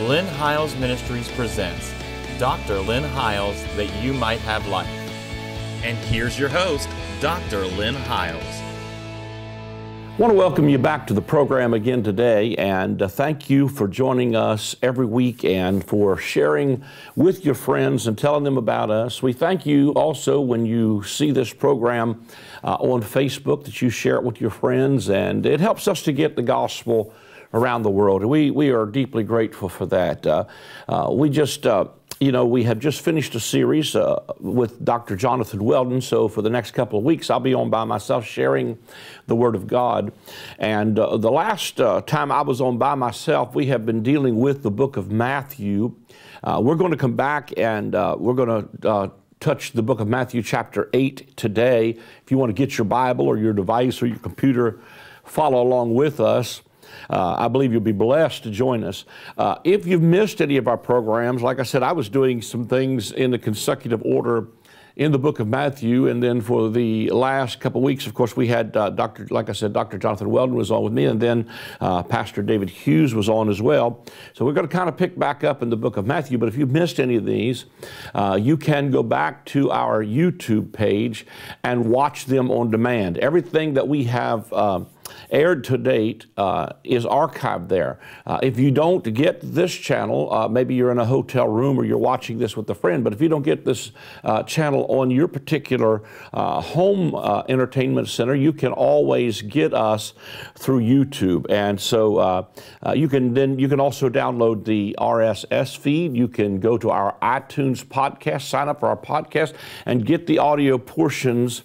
Lynn Hiles Ministries presents Dr. Lynn Hiles That You Might Have Life. And here's your host, Dr. Lynn Hiles. I want to welcome you back to the program again today and uh, thank you for joining us every week and for sharing with your friends and telling them about us. We thank you also when you see this program uh, on Facebook that you share it with your friends and it helps us to get the gospel around the world. We, we are deeply grateful for that. Uh, uh, we just, uh, you know, we have just finished a series uh, with Dr. Jonathan Weldon. So for the next couple of weeks, I'll be on by myself sharing the Word of God. And uh, the last uh, time I was on by myself, we have been dealing with the book of Matthew. we're going to come back and we're going to touch the book of Matthew, chapter 8 today. If you want to get your Bible or your device or your computer, follow along with us. Uh, I believe you'll be blessed to join us. Uh, if you've missed any of our programs, like I said, I was doing some things in the consecutive order in the book of Matthew. And then for the last couple of weeks, of course, we had uh, Dr. Like I said, Dr. Jonathan Weldon was on with me, and then uh, Pastor David Hughes was on as well. So we're going to kind of pick back up in the book of Matthew. But if you've missed any of these, uh, you can go back to our YouTube page and watch them on demand. Everything that we have uh, aired to date uh, is archived there. Uh, if you don't get this channel, uh, maybe you're in a hotel room or you're watching this with a friend, but if you don't get this uh, channel on your particular uh, home uh, entertainment center, you can always get us through YouTube. And so you can then you can also download the RSS feed. You can go to our iTunes podcast, sign up for our podcast, and get the audio portions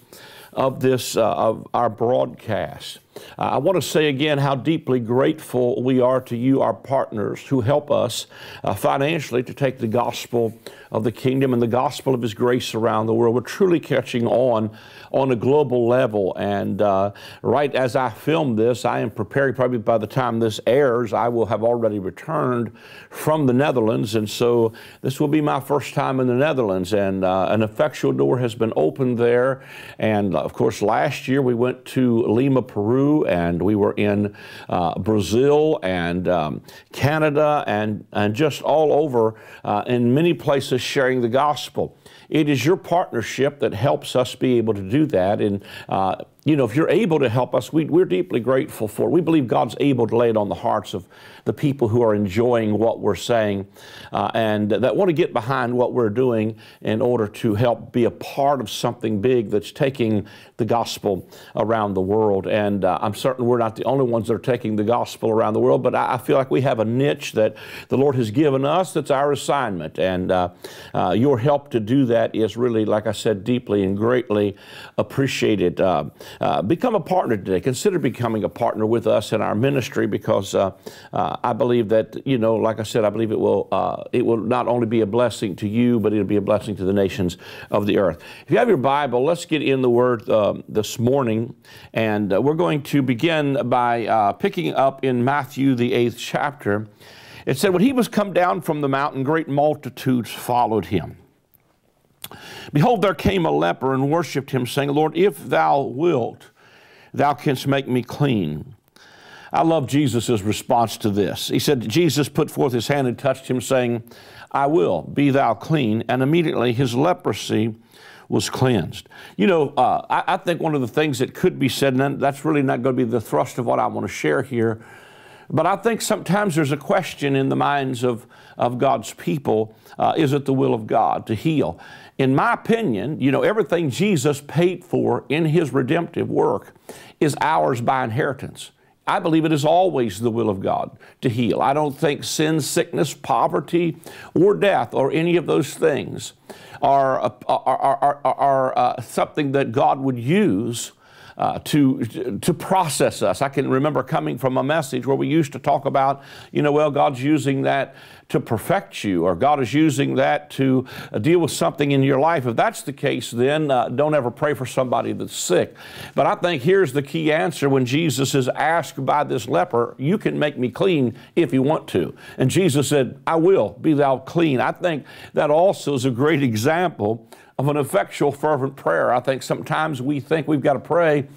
of this of our broadcast. Uh, I want to say again how deeply grateful we are to you, our partners, who help us uh, financially to take the gospel of the kingdom and the gospel of His grace around the world. We're truly catching on on a global level. And uh, right as I film this, I am preparing, probably by the time this airs, I will have already returned from the Netherlands. And so this will be my first time in the Netherlands. And uh, an effectual door has been opened there. And of course, last year we went to Lima, Peru, and we were in uh, Brazil and um, Canada and, and just all over uh, in many places sharing the gospel. It is your partnership that helps us be able to do that. And uh, you know, if you're able to help us, we, are deeply grateful for it. We believe God's able to lay it on the hearts of the people who are enjoying what we're saying uh, and that want to get behind what we're doing in order to help be a part of something big that's taking the gospel around the world. And uh, I'm certain we're not the only ones that are taking the gospel around the world, but I, I feel like we have a niche that the Lord has given us that's our assignment. And uh, uh your help to do that is really, like I said, deeply and greatly appreciated. Uh, uh, become a partner today. Consider becoming a partner with us in our ministry because uh, uh, I believe that you know, like I said, I believe it will uh, it will not only be a blessing to you, but it'll be a blessing to the nations of the earth. If you have your Bible, let's get in the Word um, this morning, and uh, we're going to begin by picking up in Matthew the eighth chapter. It said, when he was come down from the mountain, great multitudes followed him. Behold, there came a leper and worshipped him, saying, Lord, if thou wilt, thou canst make me clean. I love Jesus' response to this. He said, Jesus put forth his hand and touched him, saying, I will, be thou clean. And immediately his leprosy was cleansed. You know, uh, I, I, think one of the things that could be said, and that's really not going to be the thrust of what I want to share here, but I think sometimes there's a question in the minds of, of God's people uh, is it the will of God to heal? In my opinion, you know, everything Jesus paid for in his redemptive work is ours by inheritance. I believe it is always the will of God to heal. I don't think sin, sickness, poverty, or death, or any of those things are, are, are, are, are uh, something that God would use uh, to, to process us. I can remember coming from a message where we used to talk about, you know, well, God's using that to perfect you, or God is using that to uh, deal with something in your life. If that's the case, then uh, don't ever pray for somebody that's sick. But I think here's the key answer when Jesus is asked by this leper, You can make me clean if you want to. And Jesus said, I will, be thou clean. I think that also is a great example of an effectual, fervent prayer. I think sometimes we think we've got to pray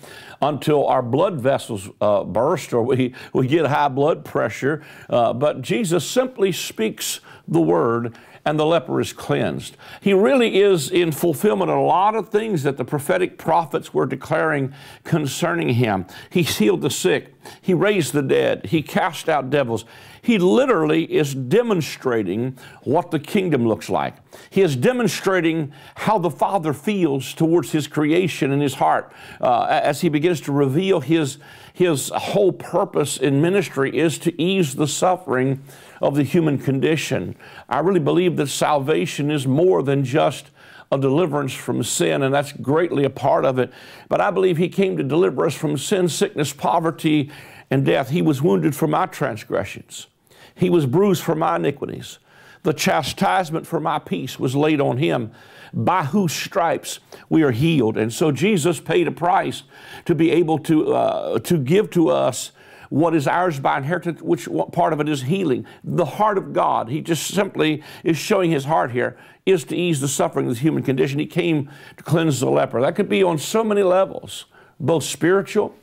until our blood vessels uh, burst or we, we get high blood pressure. Uh, but Jesus simply speaks the word and the leper is cleansed. He really is in fulfillment of a lot of things that the prophetic prophets were declaring concerning him. He healed the sick, he raised the dead, he cast out devils. He literally is demonstrating what the kingdom looks like. He is demonstrating how the Father feels towards His creation in His heart uh, as He begins to reveal His, His whole purpose in ministry is to ease the suffering of the human condition. I really believe that salvation is more than just a deliverance from sin, and that's greatly a part of it. But I believe He came to deliver us from sin, sickness, poverty, and death. He was wounded for my transgressions. He was bruised for my iniquities. The chastisement for my peace was laid on him, by whose stripes we are healed. And so Jesus paid a price to be able to, uh, to give to us what is ours by inheritance, which part of it is healing. The heart of God, He just simply is showing His heart here, is to ease the suffering of the human condition. He came to cleanse the leper. That could be on so many levels, both spiritual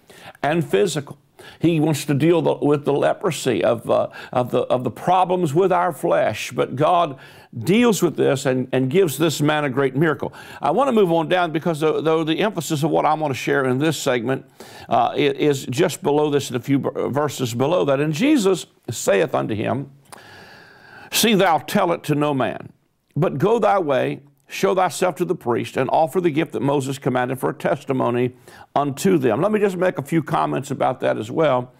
and physical. He wants to deal the, with the leprosy of, uh, of, the, of the problems with our flesh. But God deals with this and, and gives this man a great miracle. I want to move on down because though, though the emphasis of what I want to share in this segment uh, is just below this in a few verses below that. And Jesus saith unto him, See thou tell it to no man, but go thy way show thyself to the priest and offer the gift that Moses commanded for a testimony unto them. Let me just make a few comments about that as well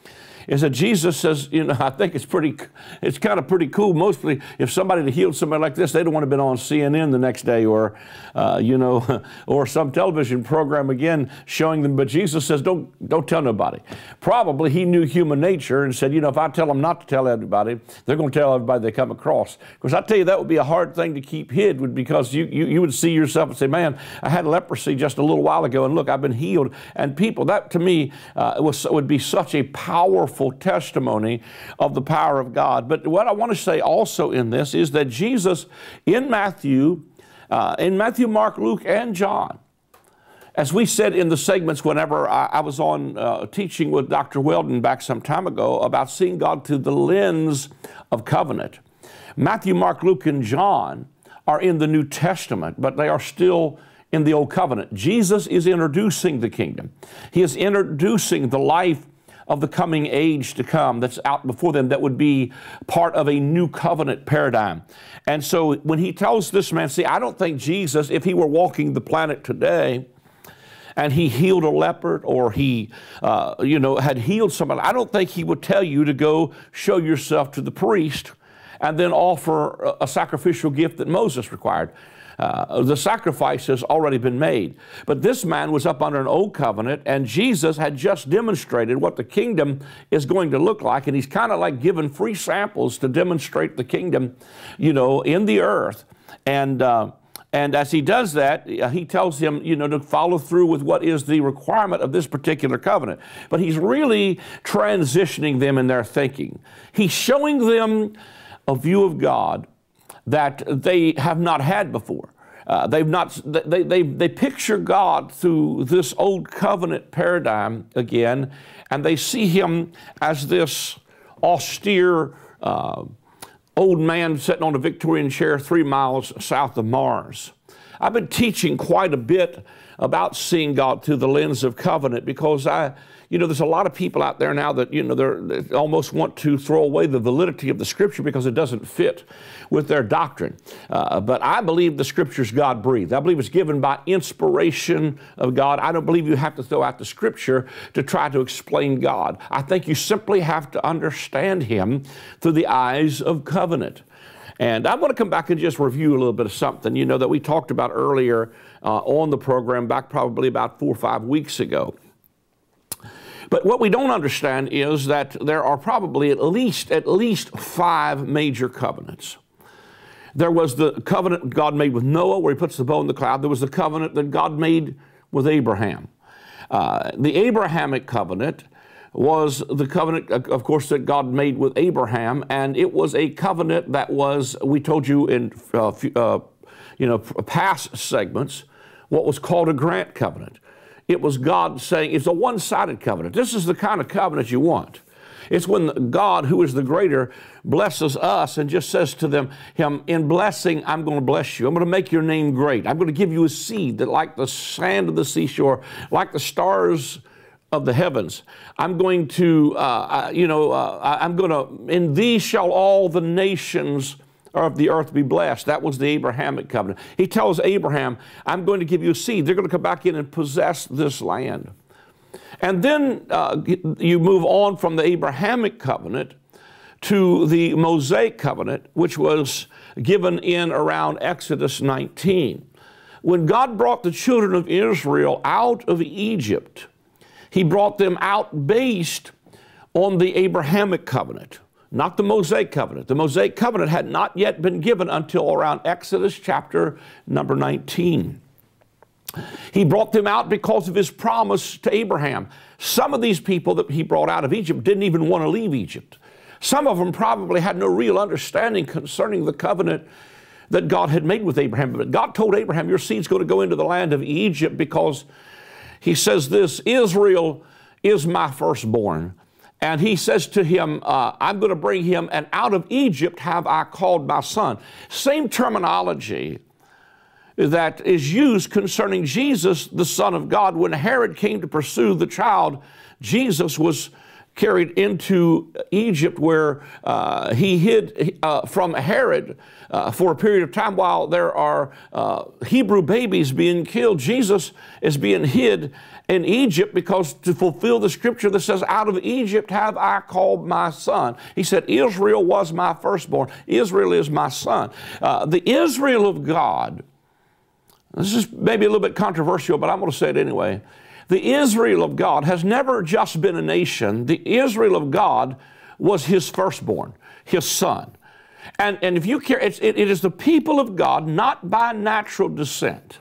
is that Jesus says, you know, I think it's pretty, it's kind of pretty cool. Mostly, if somebody had healed somebody like this, they don't want to be on CNN the next day or, uh, you know, or some television program again showing them. But Jesus says, don't, don't tell nobody. Probably he knew human nature and said, you know, if I tell them not to tell everybody, they're going to tell everybody they come across. Because I tell you, that would be a hard thing to keep hid would because you, you, you would see yourself and say, man, I had leprosy just a little while ago and look, I've been healed. And people, that to me uh, was, would be such a powerful powerful testimony of the power of God. But what I want to say also in this is that Jesus in Matthew, uh, in Matthew, Mark, Luke, and John, as we said in the segments whenever I, I was on uh, teaching with Dr. Weldon back some time ago about seeing God through the lens of covenant, Matthew, Mark, Luke, and John are in the New Testament, but they are still in the Old Covenant. Jesus is introducing the kingdom. He is introducing the life of the coming age to come that's out before them that would be part of a new covenant paradigm. And so when he tells this man, see, I don't think Jesus, if he were walking the planet today, and he healed a leopard or he, uh, you know, had healed somebody, I don't think he would tell you to go show yourself to the priest and then offer a sacrificial gift that Moses required. Uh, the sacrifice has already been made. But this man was up under an old covenant, and Jesus had just demonstrated what the kingdom is going to look like. And he's kind of like given free samples to demonstrate the kingdom, you know, in the earth. And, uh, and as he does that, uh, he tells him, you know, to follow through with what is the requirement of this particular covenant. But he's really transitioning them in their thinking. He's showing them a view of God that they have not had before. Uh, they've not, they, they, they picture God through this old covenant paradigm again, and they see him as this austere uh, old man sitting on a Victorian chair three miles south of Mars. I've been teaching quite a bit about seeing God through the lens of covenant because I, you know, there's a lot of people out there now that, you know, they almost want to throw away the validity of the scripture because it doesn't fit with their doctrine. Uh, but I believe the scripture's God breathed. I believe it's given by inspiration of God. I don't believe you have to throw out the scripture to try to explain God. I think you simply have to understand Him through the eyes of covenant. And I want to come back and just review a little bit of something, you know, that we talked about earlier uh, on the program back probably about four or five weeks ago. But what we don't understand is that there are probably at least at least five major covenants. There was the covenant God made with Noah, where He puts the bow in the cloud. There was the covenant that God made with Abraham. Uh, the Abrahamic covenant was the covenant, of course, that God made with Abraham, and it was a covenant that was, we told you in uh, uh, you know, past segments, what was called a grant covenant. It was God saying it's a one sided covenant. This is the kind of covenant you want. It's when God, who is the greater, blesses us and just says to them, Him, in blessing, I'm going to bless you. I'm going to make your name great. I'm going to give you a seed that, like the sand of the seashore, like the stars of the heavens. I'm going to, uh, you know, uh, I'm going to, in thee shall all the nations of the earth be blessed. That was the Abrahamic covenant. He tells Abraham, I'm going to give you a seed. They're going to come back in and possess this land. And then uh, you move on from the Abrahamic covenant to the Mosaic covenant, which was given in around Exodus 19. When God brought the children of Israel out of Egypt, He brought them out based on the Abrahamic covenant not the Mosaic covenant. The Mosaic covenant had not yet been given until around Exodus chapter number 19. He brought them out because of his promise to Abraham. Some of these people that he brought out of Egypt didn't even want to leave Egypt. Some of them probably had no real understanding concerning the covenant that God had made with Abraham. But God told Abraham, Your seed's going to go into the land of Egypt because he says this Israel is my firstborn. And he says to him, uh, I'm going to bring him, and out of Egypt have I called my son. Same terminology that is used concerning Jesus, the Son of God. When Herod came to pursue the child, Jesus was carried into Egypt where uh, he hid uh, from Herod uh, for a period of time while there are uh, Hebrew babies being killed. Jesus is being hid in Egypt because to fulfill the scripture that says, Out of Egypt have I called my son. He said, Israel was my firstborn, Israel is my son. Uh, the Israel of God, this is maybe a little bit controversial, but I'm going to say it anyway the Israel of God has never just been a nation. The Israel of God was his firstborn, his son. And, and if you care, it, it is the people of God, not by natural descent,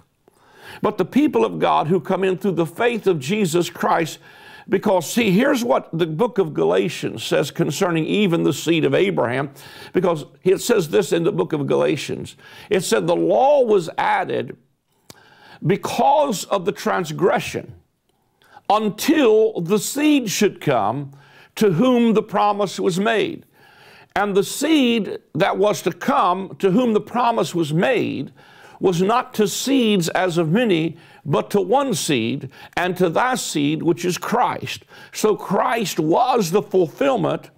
but the people of God who come in through the faith of Jesus Christ. Because, see, here's what the book of Galatians says concerning even the seed of Abraham. Because it says this in the book of Galatians it said, The law was added because of the transgression until the seed should come to whom the promise was made. And the seed that was to come to whom the promise was made was not to seeds as of many, but to one seed, and to thy seed, which is Christ. So Christ was the fulfillment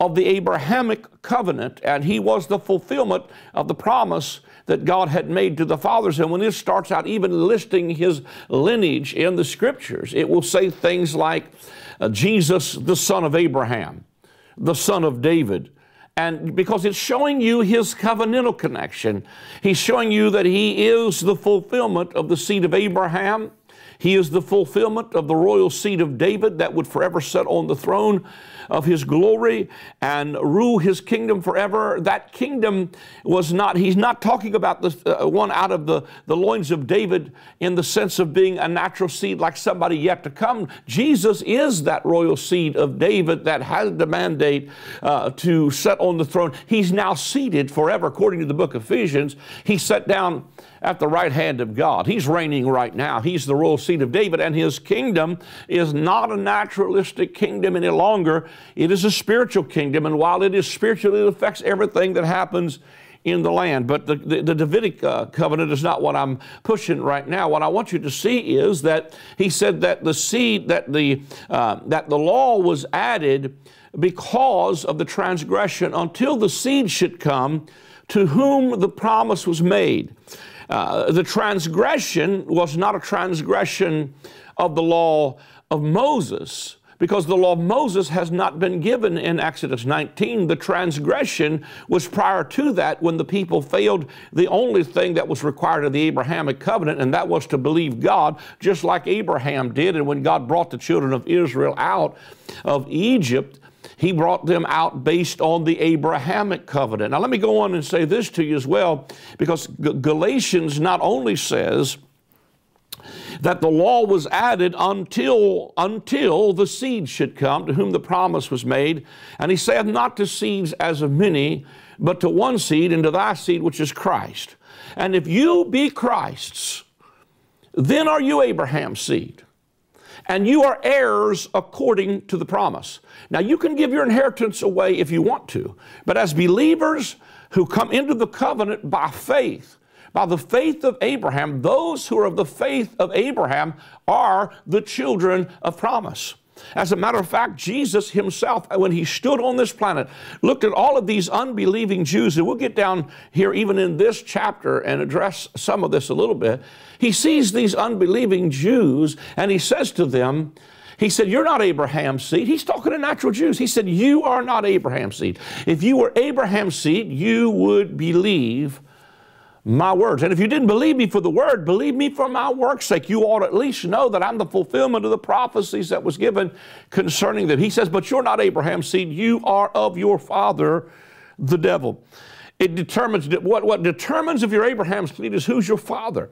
of the Abrahamic covenant, and he was the fulfillment of the promise that God had made to the fathers. And when this starts out even listing his lineage in the scriptures, it will say things like uh, Jesus, the son of Abraham, the son of David. And because it's showing you his covenantal connection, he's showing you that he is the fulfillment of the seed of Abraham. He is the fulfillment of the royal seed of David that would forever sit on the throne of his glory and rule his kingdom forever. That kingdom was not, he's not talking about the uh, one out of the, the loins of David in the sense of being a natural seed like somebody yet to come. Jesus is that royal seed of David that had the mandate uh, to sit on the throne. He's now seated forever, according to the book of Ephesians. He sat down at the right hand of God. He's reigning right now. He's the royal seed of David, and his kingdom is not a naturalistic kingdom any longer. It is a spiritual kingdom, and while it is spiritual, it affects everything that happens in the land. But the, the, the Davidic uh, covenant is not what I'm pushing right now. What I want you to see is that he said that the seed, that the, uh, that the law was added because of the transgression until the seed should come to whom the promise was made. Uh, the transgression was not a transgression of the law of Moses because the law of Moses has not been given in Exodus 19. The transgression was prior to that when the people failed the only thing that was required of the Abrahamic covenant, and that was to believe God, just like Abraham did. And when God brought the children of Israel out of Egypt, he brought them out based on the Abrahamic covenant. Now, let me go on and say this to you as well, because Galatians not only says that the law was added until, until the seed should come to whom the promise was made. And he saith not to seeds as of many, but to one seed, and to thy seed, which is Christ. And if you be Christ's, then are you Abraham's seed. And you are heirs according to the promise. Now, you can give your inheritance away if you want to, but as believers who come into the covenant by faith, by the faith of Abraham, those who are of the faith of Abraham are the children of promise. As a matter of fact, Jesus himself, when he stood on this planet, looked at all of these unbelieving Jews, and we'll get down here even in this chapter and address some of this a little bit. He sees these unbelieving Jews and he says to them, he said, You're not Abraham's seed. He's talking to natural Jews. He said, You are not Abraham's seed. If you were Abraham's seed, you would believe my words. And if you didn't believe me for the word, believe me for my work's sake. You ought at least know that I'm the fulfillment of the prophecies that was given concerning them. He says, But you're not Abraham's seed, you are of your father, the devil. It determines what, what determines if you're Abraham's seed is who's your father.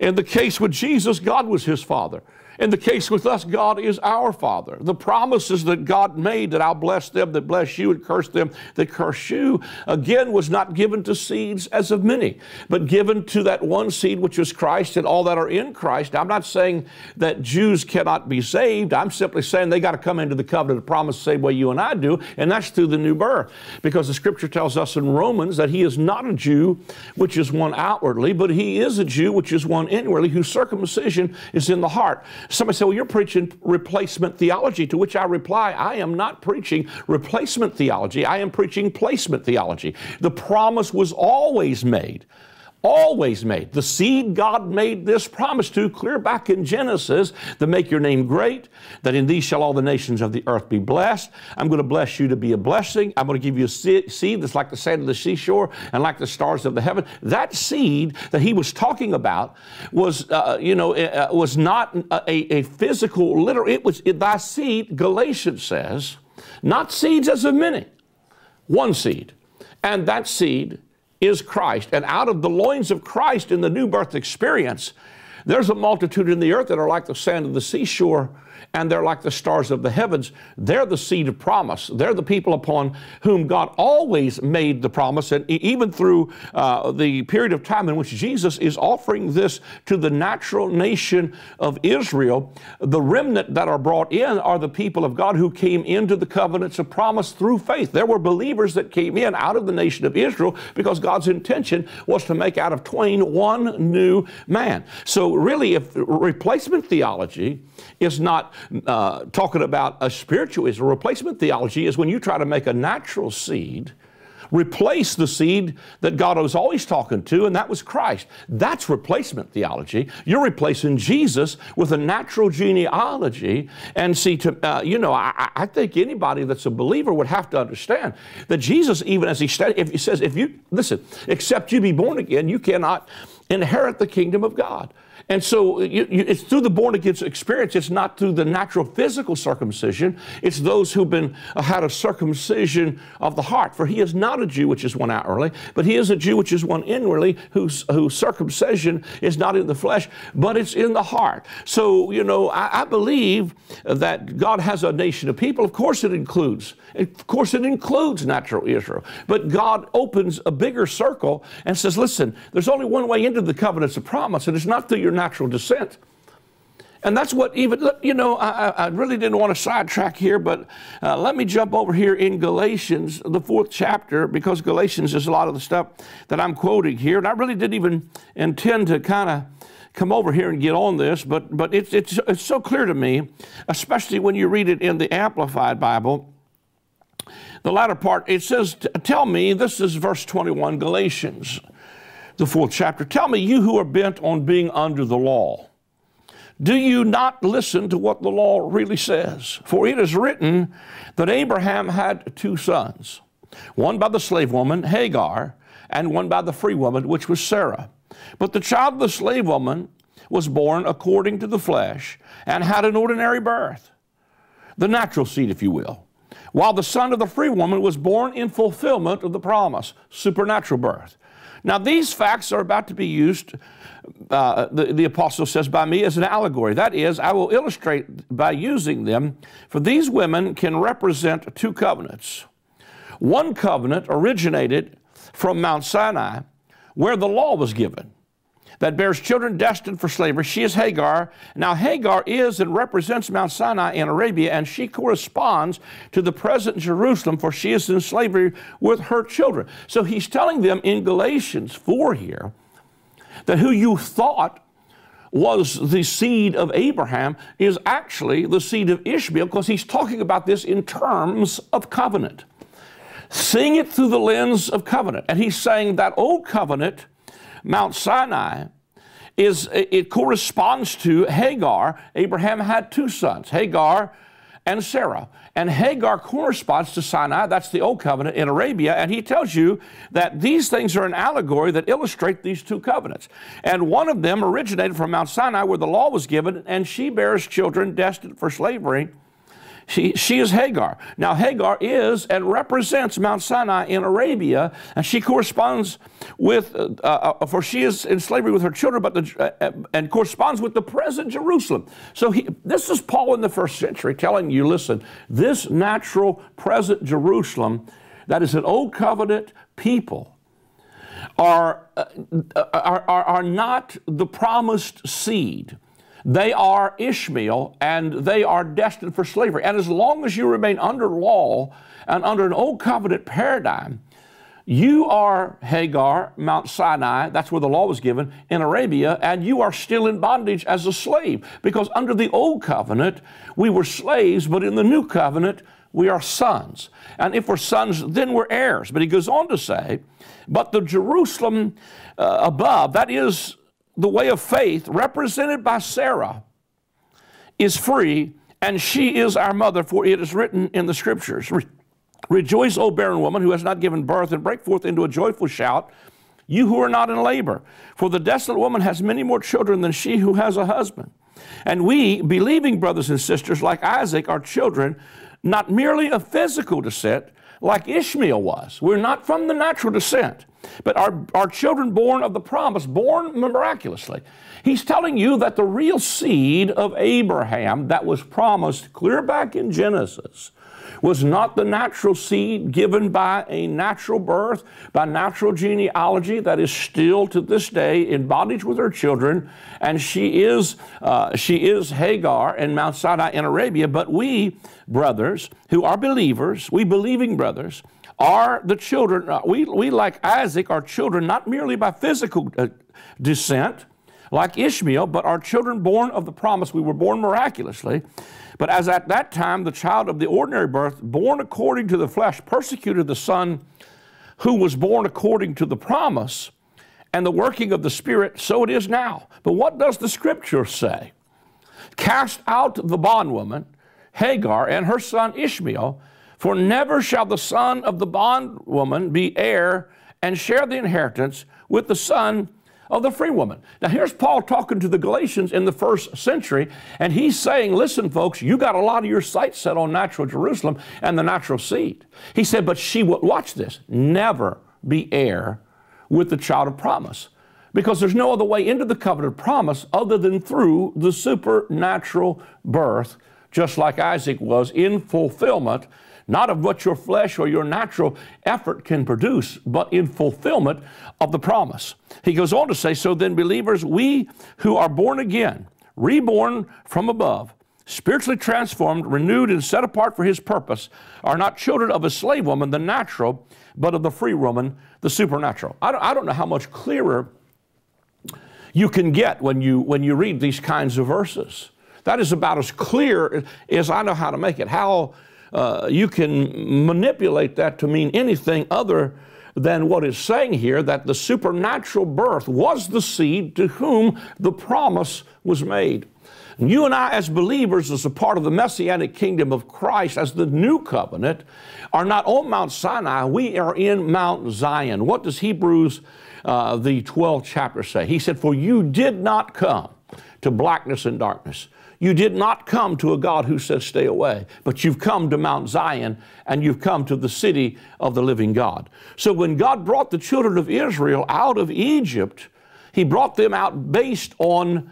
In the case with Jesus, God was his father. In the case with us, God is our Father. The promises that God made that I'll bless them that bless you and curse them that curse you, again, was not given to seeds as of many, but given to that one seed which is Christ and all that are in Christ. I'm not saying that Jews cannot be saved. I'm simply saying they got to come into the covenant of promise the same way you and I do, and that's through the new birth. Because the scripture tells us in Romans that he is not a Jew which is one outwardly, but he is a Jew which is one inwardly, whose circumcision is in the heart. Somebody said, Well, you're preaching replacement theology, to which I reply, I am not preaching replacement theology. I am preaching placement theology. The promise was always made always made. The seed God made this promise to clear back in Genesis to make your name great, that in these shall all the nations of the earth be blessed. I'm going to bless you to be a blessing. I'm going to give you a seed that's like the sand of the seashore and like the stars of the heaven. That seed that he was talking about was, uh, you know, uh, was not a, a physical, literal, it was it, thy seed, Galatians says, not seeds as of many, one seed. And that seed is Christ. And out of the loins of Christ in the new birth experience, there's a multitude in the earth that are like the sand of the seashore and they're like the stars of the heavens. They're the seed of promise. They're the people upon whom God always made the promise. And even through uh, the period of time in which Jesus is offering this to the natural nation of Israel, the remnant that are brought in are the people of God who came into the covenants of promise through faith. There were believers that came in out of the nation of Israel because God's intention was to make out of twain one new man. So, really, if replacement theology is not uh, talking about a spiritual is a replacement theology is when you try to make a natural seed replace the seed that God was always talking to, and that was Christ. That's replacement theology. You're replacing Jesus with a natural genealogy. And see, to, uh, you know, I, I, think anybody that's a believer would have to understand that Jesus, even as he, studied, if he says, if you, listen, except you be born again, you cannot inherit the kingdom of God. And so you, you, it's through the born again experience. It's not through the natural physical circumcision. It's those who've been uh, had a circumcision of the heart. For he is not a Jew which is one outwardly, but he is a Jew which is one inwardly, whose, whose circumcision is not in the flesh, but it's in the heart. So, you know, I, I believe that God has a nation of people. Of course it includes, of course it includes natural Israel. But God opens a bigger circle and says, listen, there's only one way into the covenants of promise, and it's not through your natural descent. And that's what even, you know, I, I really didn't want to sidetrack here, but uh, let me jump over here in Galatians, the fourth chapter, because Galatians is a lot of the stuff that I'm quoting here. And I really didn't even intend to kind of come over here and get on this, but, but it's, it's, it's so clear to me, especially when you read it in the Amplified Bible. The latter part, it says, Tell me, this is verse 21, Galatians the fourth chapter. Tell me, you who are bent on being under the law, do you not listen to what the law really says? For it is written that Abraham had two sons, one by the slave woman, Hagar, and one by the free woman, which was Sarah. But the child of the slave woman was born according to the flesh and had an ordinary birth, the natural seed, if you will, while the son of the free woman was born in fulfillment of the promise, supernatural birth. Now, these facts are about to be used, uh, the, the apostle says, by me as an allegory. That is, I will illustrate by using them, for these women can represent two covenants. One covenant originated from Mount Sinai, where the law was given that bears children destined for slavery. She is Hagar. Now, Hagar is and represents Mount Sinai in Arabia, and she corresponds to the present Jerusalem, for she is in slavery with her children. So he's telling them in Galatians 4 here that who you thought was the seed of Abraham is actually the seed of Ishmael because he's talking about this in terms of covenant. Seeing it through the lens of covenant. And he's saying that old covenant Mount Sinai is it corresponds to Hagar. Abraham had two sons, Hagar and Sarah. And Hagar corresponds to Sinai, that's the old covenant in Arabia, and he tells you that these things are an allegory that illustrate these two covenants. And one of them originated from Mount Sinai where the law was given, and she bears children destined for slavery she, she is Hagar. Now, Hagar is and represents Mount Sinai in Arabia, and she corresponds with, uh, uh, for she is in slavery with her children, but the, uh, and corresponds with the present Jerusalem. So, he, this is Paul in the first century telling you listen, this natural present Jerusalem, that is an old covenant people, are, uh, are, are, are not the promised seed. They are Ishmael and they are destined for slavery. And as long as you remain under law and under an old covenant paradigm, you are Hagar, Mount Sinai, that's where the law was given, in Arabia, and you are still in bondage as a slave. Because under the old covenant, we were slaves, but in the new covenant, we are sons. And if we're sons, then we're heirs. But he goes on to say, but the Jerusalem uh, above, that is the way of faith, represented by Sarah, is free, and she is our mother, for it is written in the scriptures Re- Rejoice, O barren woman who has not given birth, and break forth into a joyful shout, you who are not in labor. For the desolate woman has many more children than she who has a husband. And we, believing brothers and sisters like Isaac, are children not merely of physical descent, like Ishmael was. We're not from the natural descent but our, our children born of the promise, born miraculously. He's telling you that the real seed of Abraham that was promised clear back in Genesis was not the natural seed given by a natural birth, by natural genealogy that is still to this day in bondage with her children, and she is uh, she is Hagar in Mount Sinai in Arabia. But we brothers who are believers, we believing brothers, are the children, uh, we, we like Isaac are children not merely by physical uh, descent, like Ishmael, but are children born of the promise. We were born miraculously. But as at that time the child of the ordinary birth, born according to the flesh, persecuted the son who was born according to the promise and the working of the Spirit, so it is now. But what does the scripture say? Cast out the bondwoman, Hagar, and her son Ishmael for never shall the son of the bondwoman be heir and share the inheritance with the son of the free woman. Now, here's Paul talking to the Galatians in the first century, and he's saying, Listen, folks, you got a lot of your sights set on natural Jerusalem and the natural seed. He said, But she will, watch this, never be heir with the child of promise. Because there's no other way into the covenant of promise other than through the supernatural birth, just like Isaac was in fulfillment not of what your flesh or your natural effort can produce, but in fulfillment of the promise. He goes on to say, So then, believers, we who are born again, reborn from above, spiritually transformed, renewed, and set apart for His purpose, are not children of a slave woman, the natural, but of the free woman, the supernatural. I don't, I don't know how much clearer you can get when you, when you read these kinds of verses. That is about as clear as I know how to make it. How uh, you can manipulate that to mean anything other than what is saying here that the supernatural birth was the seed to whom the promise was made. And you and I, as believers, as a part of the messianic kingdom of Christ, as the new covenant, are not on Mount Sinai, we are in Mount Zion. What does Hebrews, uh, the 12th chapter, say? He said, For you did not come to blackness and darkness. You did not come to a God who says, stay away, but you've come to Mount Zion and you've come to the city of the living God. So when God brought the children of Israel out of Egypt, He brought them out based on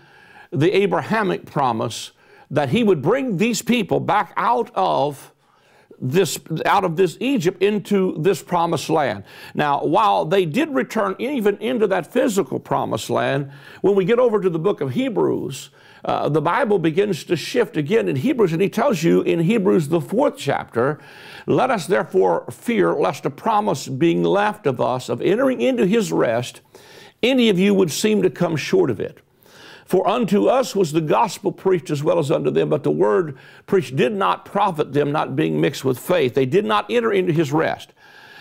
the Abrahamic promise that He would bring these people back out of this out of this Egypt into this promised land. Now, while they did return even into that physical promised land, when we get over to the book of Hebrews, uh, the Bible begins to shift again in Hebrews, and he tells you in Hebrews, the fourth chapter, let us therefore fear lest a promise being left of us of entering into his rest, any of you would seem to come short of it. For unto us was the gospel preached as well as unto them, but the word preached did not profit them, not being mixed with faith. They did not enter into his rest.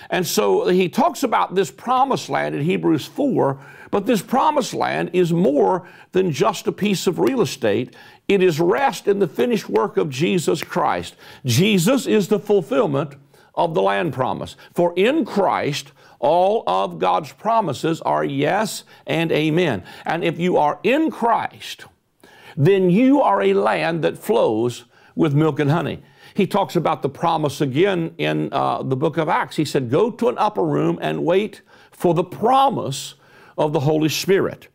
And so he talks about this promised land in Hebrews 4, but this promised land is more than just a piece of real estate. It is rest in the finished work of Jesus Christ. Jesus is the fulfillment of the land promise. For in Christ, all of God's promises are yes and amen. And if you are in Christ, then you are a land that flows with milk and honey. He talks about the promise again in uh, the book of Acts. He said, Go to an upper room and wait for the promise of the Holy Spirit.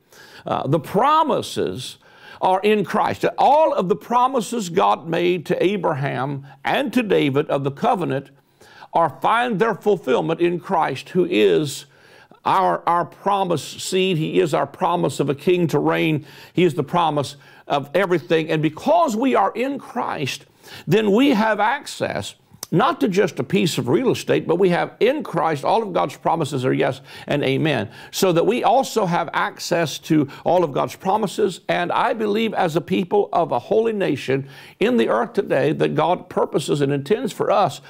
Uh, the promises are in Christ. All of the promises God made to Abraham and to David of the covenant are find their fulfillment in Christ, who is our, our promised seed. He is our promise of a king to reign. He is the promise of everything. And because we are in Christ, then we have access not to just a piece of real estate, but we have in Christ, all of God's promises are yes and amen. So that we also have access to all of God's promises. And I believe, as a people of a holy nation in the earth today, that God purposes and intends for us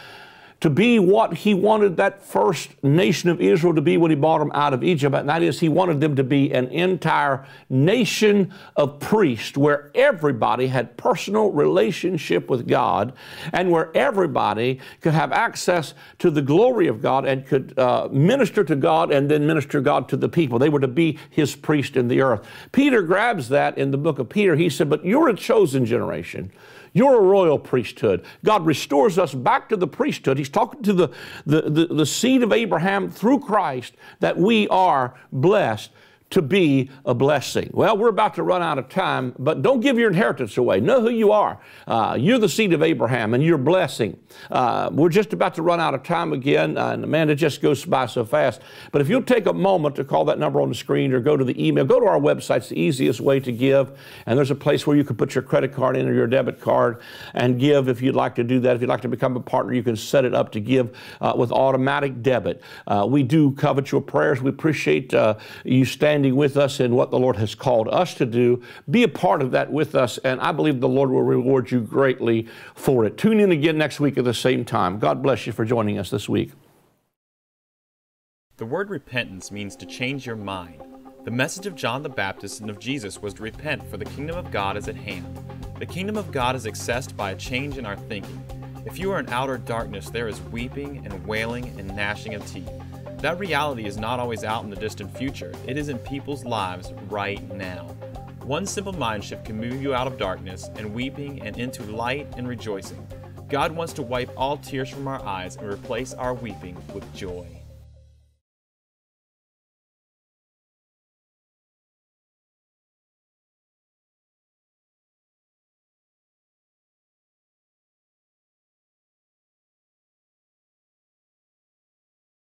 to be what he wanted that first nation of Israel to be when he brought them out of Egypt. And that is, he wanted them to be an entire nation of priests where everybody had personal relationship with God and where everybody could have access to the glory of God and could uh, minister to God and then minister God to the people. They were to be his priest in the earth. Peter grabs that in the book of Peter. He said, But you're a chosen generation. You're a royal priesthood. God restores us back to the priesthood. He's talking to the, the, the, the seed of Abraham through Christ that we are blessed to be a blessing. Well, we're about to run out of time, but don't give your inheritance away. Know who you are. Uh, you're the seed of Abraham and you're blessing. Uh, we're just about to run out of time again, uh, and Amanda just goes by so fast. But if you'll take a moment to call that number on the screen or go to the email, go to our website. It's the easiest way to give. And there's a place where you can put your credit card in or your debit card and give if you'd like to do that. If you'd like to become a partner, you can set it up to give uh, with automatic debit. Uh, we do covet your prayers. We appreciate uh, you standing standing with us in what the Lord has called us to do. Be a part of that with us, and I believe the Lord will reward you greatly for it. Tune in again next week at the same time. God bless you for joining us this week. The word repentance means to change your mind. The message of John the Baptist and of Jesus was to repent, for the kingdom of God is at hand. The kingdom of God is accessed by a change in our thinking. If you are in outer darkness, there is weeping and wailing and gnashing of teeth. That reality is not always out in the distant future, it is in people's lives right now. One simple mind shift can move you out of darkness and weeping and into light and rejoicing. God wants to wipe all tears from our eyes and replace our weeping with joy.